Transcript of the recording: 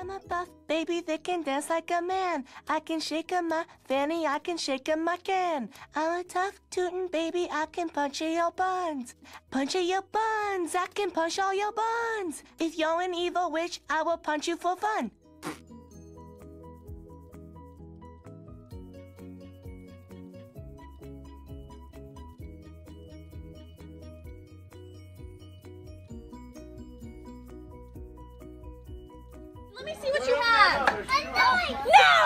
I'm a buff baby that can dance like a man. I can shake a my fanny, I can shake a my can. I'm a tough tootin' baby, I can punch your buns. Punch your buns, I can punch all your buns. If you're an evil witch, I will punch you for fun. Let me see what you have. No!